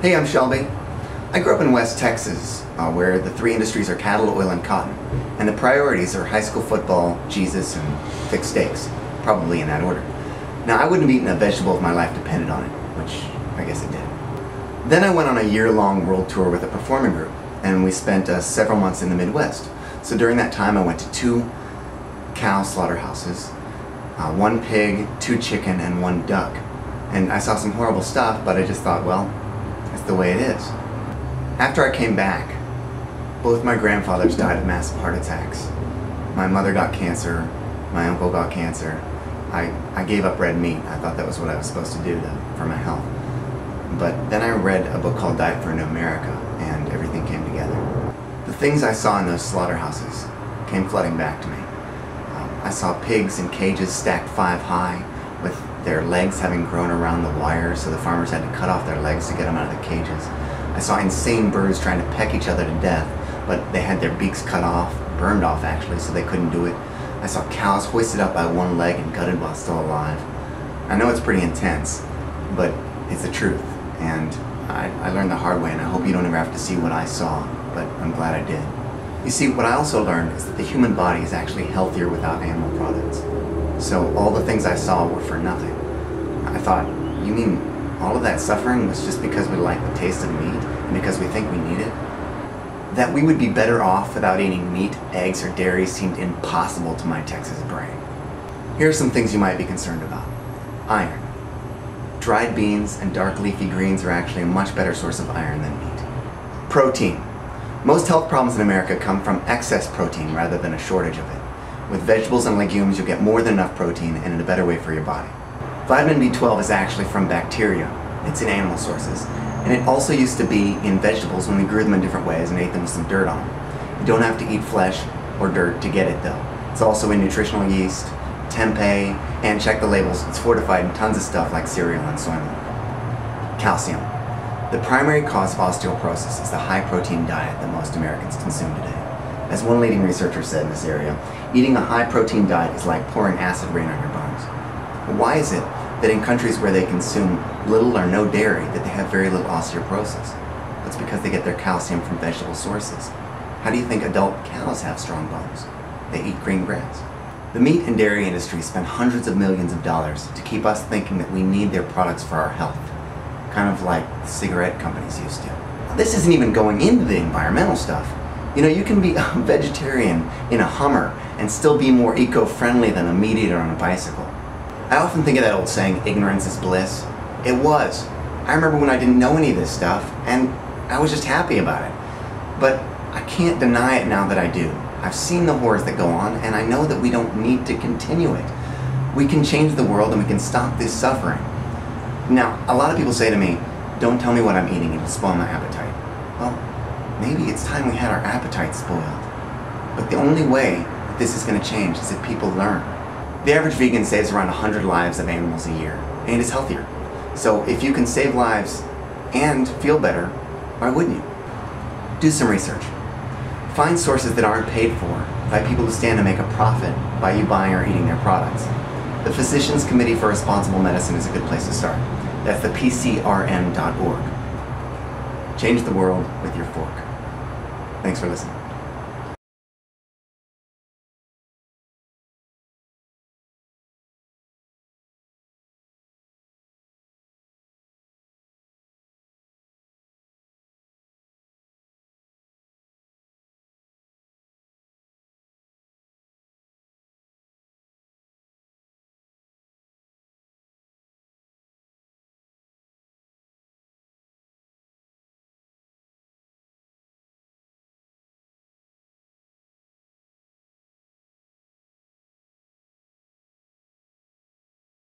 Hey, I'm Shelby. I grew up in West Texas, uh, where the three industries are cattle, oil, and cotton. And the priorities are high school football, Jesus, and thick steaks. Probably in that order. Now, I wouldn't have eaten a vegetable if my life depended on it, which I guess it did. Then I went on a year-long world tour with a performing group, and we spent uh, several months in the Midwest. So during that time, I went to two cow slaughterhouses, uh, one pig, two chicken, and one duck. And I saw some horrible stuff, but I just thought, well, the way it is. After I came back, both my grandfathers died of massive heart attacks. My mother got cancer, my uncle got cancer. I, I gave up red meat. I thought that was what I was supposed to do to, for my health. But then I read a book called Diet for a New America, and everything came together. The things I saw in those slaughterhouses came flooding back to me. Um, I saw pigs in cages stacked five high, with their legs having grown around the wire, so the farmers had to cut off their legs to get them out of the cages. I saw insane birds trying to peck each other to death, but they had their beaks cut off, burned off actually, so they couldn't do it. I saw cows hoisted up by one leg and gutted while still alive. I know it's pretty intense, but it's the truth, and I, I learned the hard way, and I hope you don't ever have to see what I saw, but I'm glad I did. You see, what I also learned is that the human body is actually healthier without animal products. So all the things I saw were for nothing. I thought, you mean all of that suffering was just because we like the taste of meat and because we think we need it? That we would be better off without eating meat, eggs, or dairy seemed impossible to my Texas brain. Here are some things you might be concerned about. Iron. Dried beans and dark leafy greens are actually a much better source of iron than meat. Protein. Most health problems in America come from excess protein rather than a shortage of it. With vegetables and legumes, you'll get more than enough protein and in a better way for your body. Vitamin B12 is actually from bacteria. It's in animal sources. And it also used to be in vegetables when we grew them in different ways and ate them with some dirt on them. You don't have to eat flesh or dirt to get it though. It's also in nutritional yeast, tempeh, and check the labels, it's fortified in tons of stuff like cereal and soy milk. Calcium. The primary cause of osteoporosis is the high protein diet that most Americans consume today. As one leading researcher said in this area, eating a high protein diet is like pouring acid rain on your bones. Why is it that in countries where they consume little or no dairy that they have very little osteoporosis? That's because they get their calcium from vegetable sources. How do you think adult cows have strong bones? They eat green grass. The meat and dairy industry spend hundreds of millions of dollars to keep us thinking that we need their products for our health, kind of like cigarette companies used to. This isn't even going into the environmental stuff. You know, you can be a vegetarian in a Hummer and still be more eco-friendly than a meat eater on a bicycle. I often think of that old saying, ignorance is bliss. It was. I remember when I didn't know any of this stuff, and I was just happy about it. But I can't deny it now that I do. I've seen the horrors that go on, and I know that we don't need to continue it. We can change the world and we can stop this suffering. Now, a lot of people say to me, don't tell me what I'm eating, it'll spoil my appetite. Well, maybe it's time we had our appetite spoiled. But the only way this is going to change is if people learn. The average vegan saves around 100 lives of animals a year, and is healthier. So if you can save lives and feel better, why wouldn't you? Do some research. Find sources that aren't paid for by people who stand to make a profit by you buying or eating their products. The Physicians Committee for Responsible Medicine is a good place to start. That's the PCRM.org. Change the world with your fork. Thanks for listening.